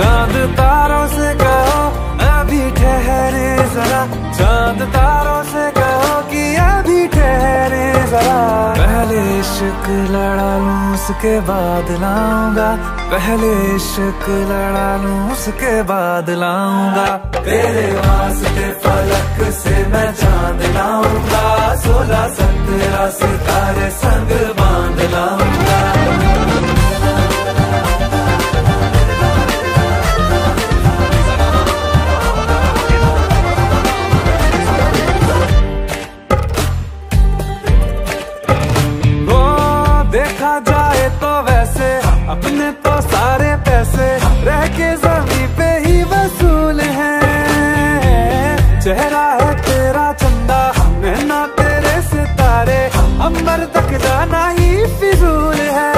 चाँद तारों से कहो, अभी ठहरे जरा। चाँद तारों से कहो कि अभी ठहरे जरा। पहले इश्क लड़ा लू, उसके बाद लाऊँगा। पहले इश्क लड़ा लू, उसके बाद लाऊँगा। तेरे वास्ते फलक से मैं चाँद लाऊँगा। सोलह सत्रह सितारे सन तो वैसे, अपने तो सारे पैसे रह के जमी पे ही वसूल है। चेहरा है तेरा चंदा, नैना तेरे सितारे, अंबर तक जाना ही फिजूल है।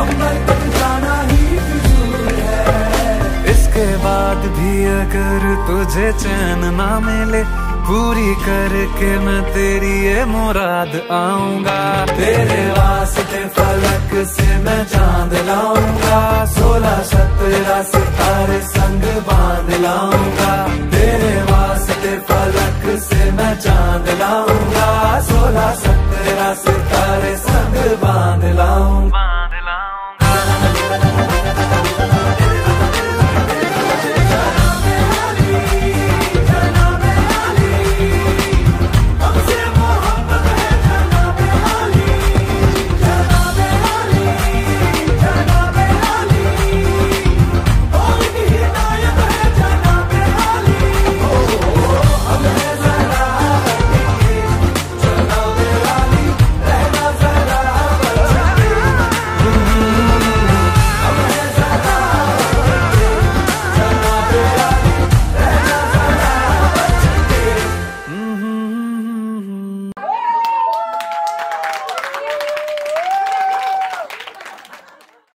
अंबर तक जाना ही फिजूल है। इसके बाद भी अगर तुझे चैन ना मिले, पूरी करके मैं तेरी ये मुराद आऊँगा। तेरे वास्ते फलक से मैं चाँद लाऊँगा, सोलह सत्रह सितारे संग बाँध लाऊँगा। तेरे वास्ते फलक से मैं चाँद लाऊँगा, सोलह सत्रह से